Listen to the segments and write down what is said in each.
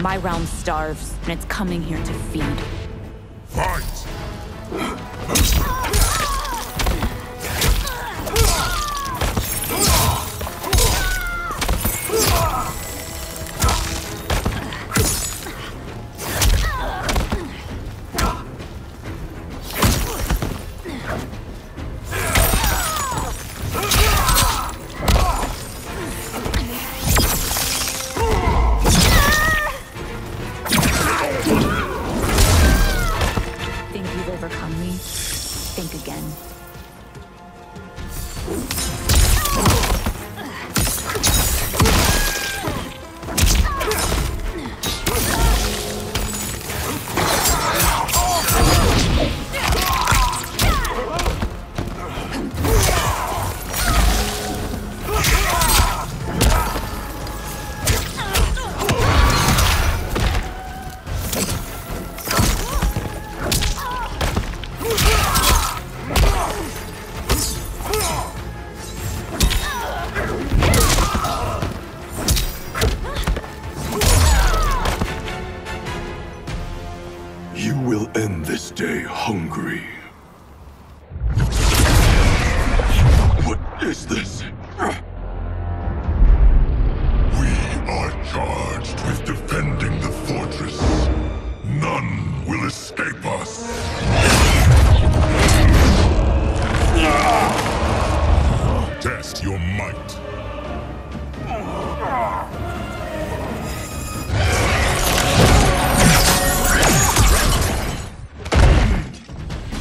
My realm starves, and it's coming here to feed. Fight! Will escape us. Test your might.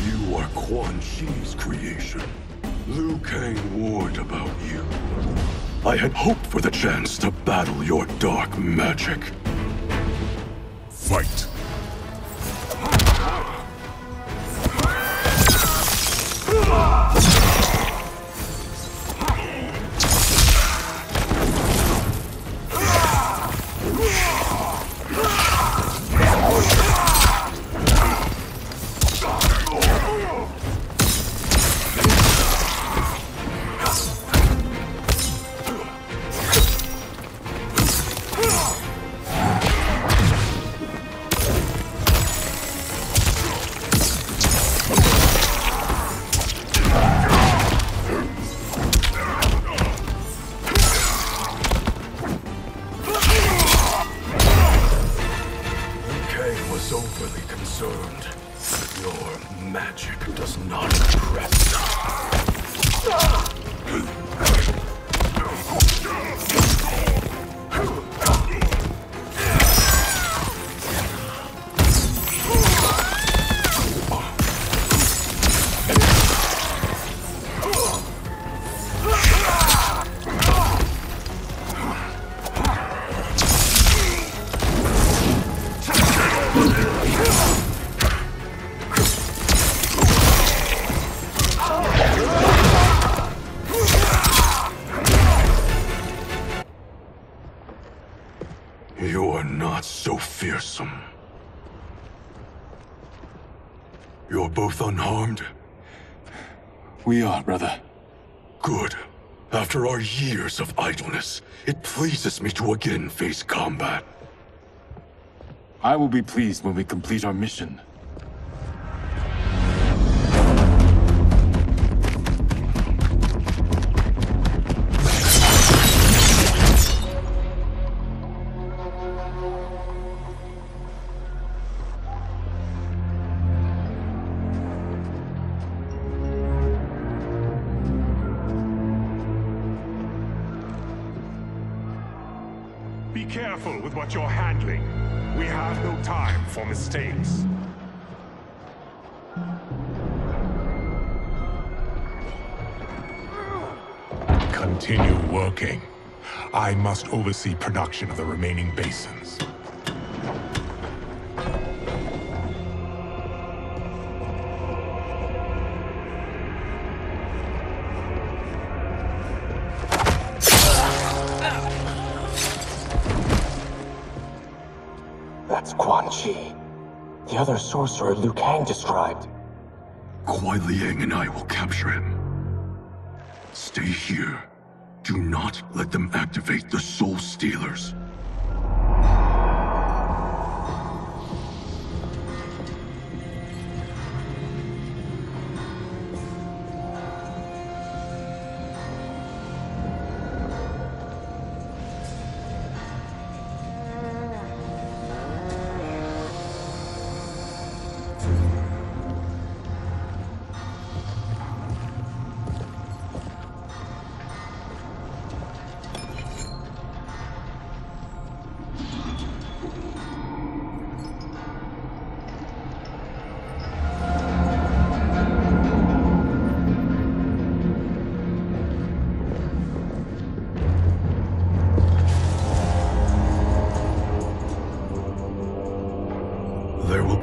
You are Quan Chi's creation. Liu Kang warned about you. I had hoped for the chance to battle your dark magic. Fight. Both unharmed? We are, brother. Good. After our years of idleness, it pleases me to again face combat. I will be pleased when we complete our mission. Careful with what you're handling. We have no time for mistakes. Continue working. I must oversee production of the remaining basins. That's Quan Chi. The other sorcerer Liu Kang described. Kuai Liang and I will capture him. Stay here. Do not let them activate the Soul Stealers.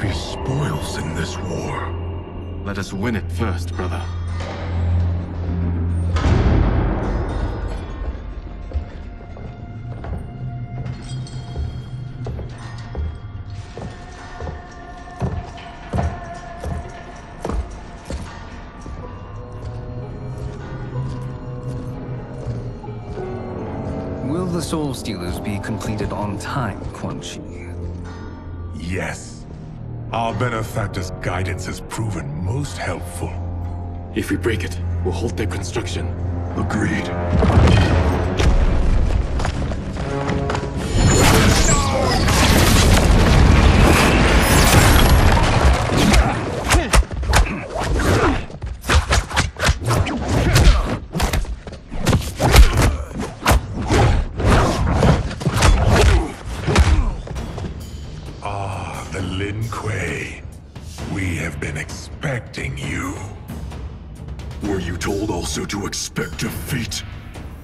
Be spoils in this war. Let us win it first, brother. Will the Soul Stealers be completed on time, Quan Chi? Yes. Our benefactor's guidance has proven most helpful. If we break it, we'll halt their construction. Agreed. Lin Kuei. We have been expecting you. Were you told also to expect defeat?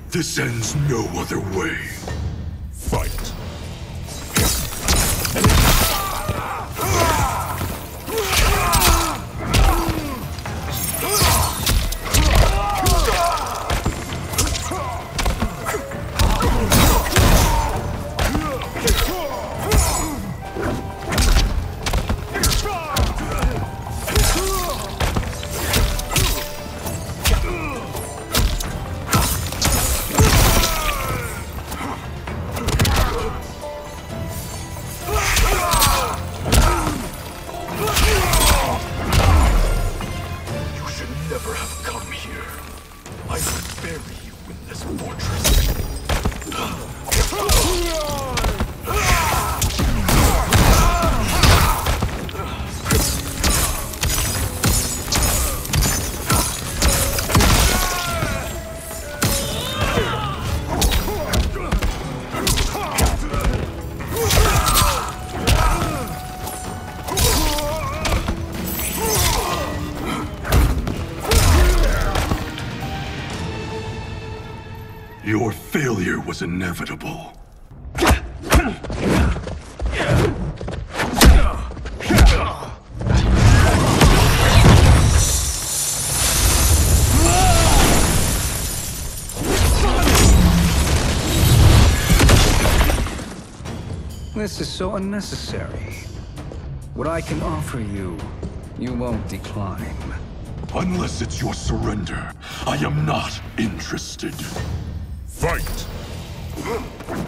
This ends no other way. Was inevitable. This is so unnecessary. What I can offer you, you won't decline. Unless it's your surrender, I am not interested. Fight! Huh?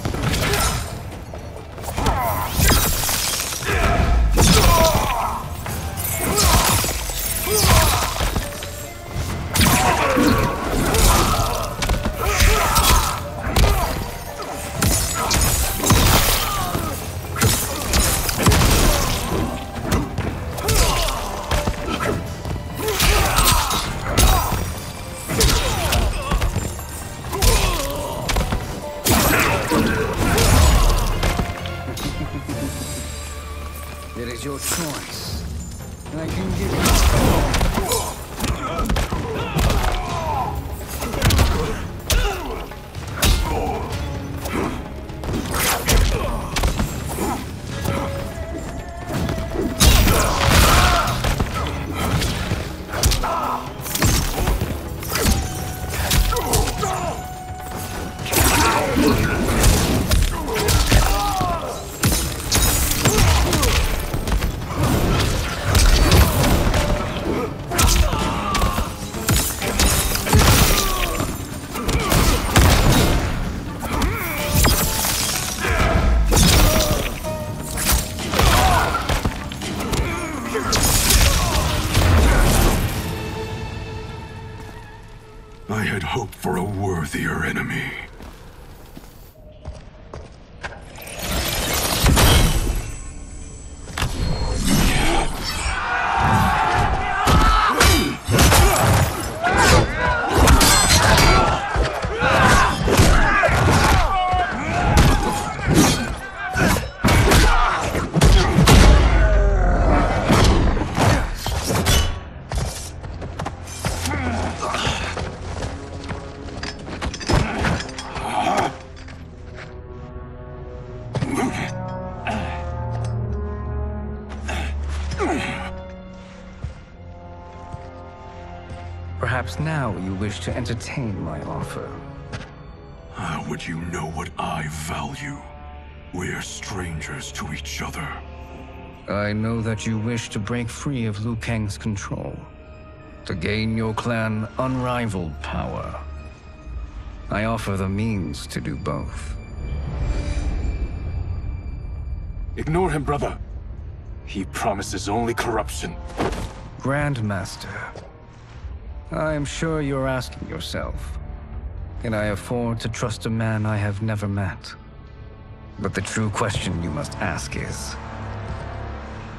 Wish to entertain my offer. How would you know what I value? We're strangers to each other. I know that you wish to break free of Liu Kang's control, to gain your clan unrivaled power. I offer the means to do both. Ignore him, brother. He promises only corruption. Grandmaster, I am sure you're asking yourself, can I afford to trust a man I have never met? But the true question you must ask is,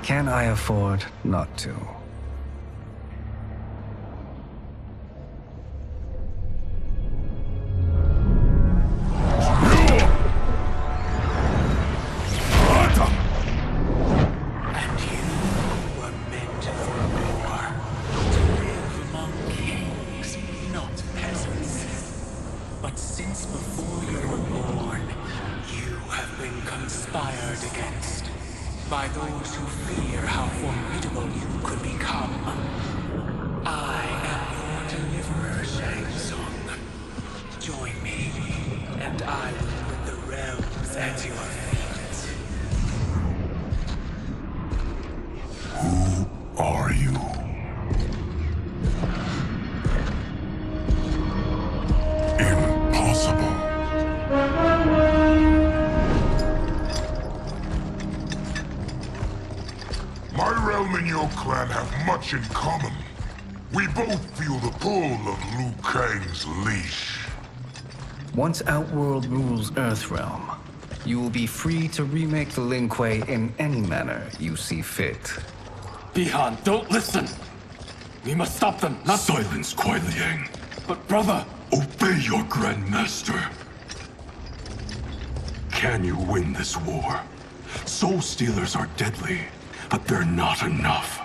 can I afford not to? Since before you were born, you have been conspired against by those who fear how formidable you could become. I am your deliverer, Shang Tsung. Join me, and I will put the realms at your feet. Realm clan have much in common. We both feel the pull of Liu Kang's leash. Once Outworld rules Earthrealm, you will be free to remake the Lin Kuei in any manner you see fit. Bihan, don't listen! We must stop them, not Silence, Kuai Liang. But brother! Obey your Grandmaster. Can you win this war? Soul Stealers are deadly, but they're not enough.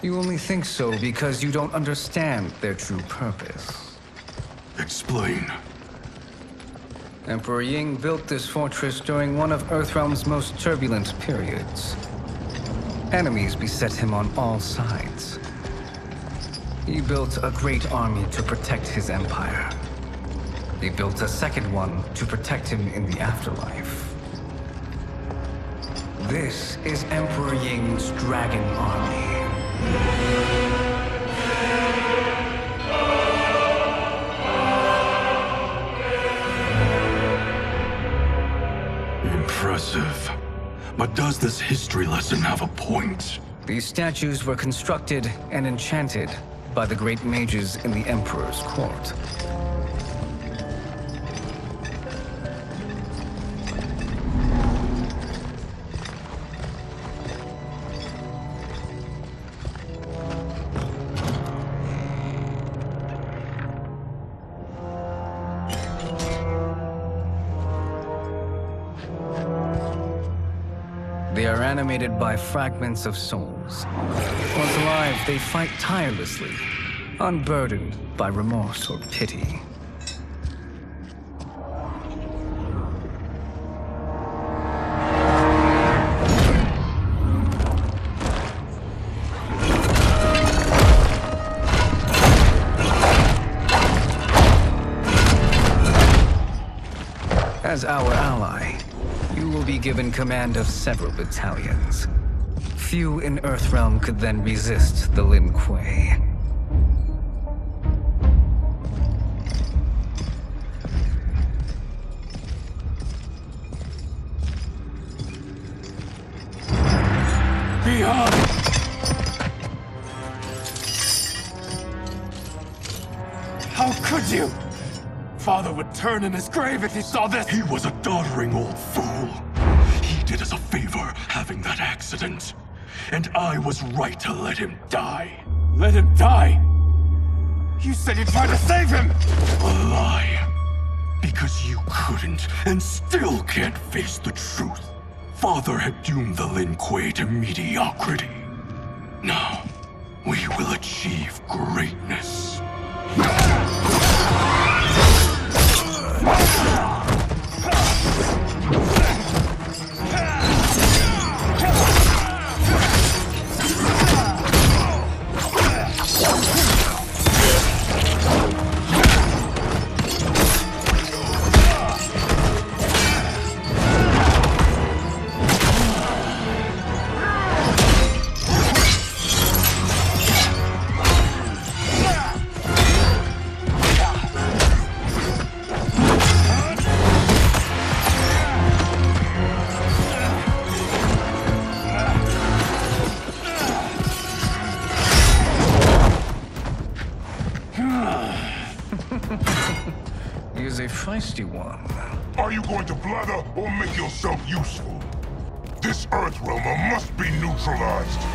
You only think so because you don't understand their true purpose. Explain. Emperor Ying built this fortress during one of Earthrealm's most turbulent periods. Enemies beset him on all sides. He built a great army to protect his empire. He built a second one to protect him in the afterlife. This is Emperor Ying's Dragon Army. Impressive. But does this history lesson have a point? These statues were constructed and enchanted by the great mages in the Emperor's court. Are animated by fragments of souls. Once alive, they fight tirelessly, unburdened by remorse or pity. As our will be given command of several battalions. Few in Earthrealm could then resist the Lin Kuei. Bihan! How could you? Father would turn in his grave if he saw this! He was a doddering old fool. Accident. And I was right to let him die. Let him die! You said you tried to save him! A lie. Because you couldn't and still can't face the truth. Father had doomed the Lin Kuei to mediocrity. Now, we will achieve greatness. Yourself useful? This Earthrealmer must be neutralized.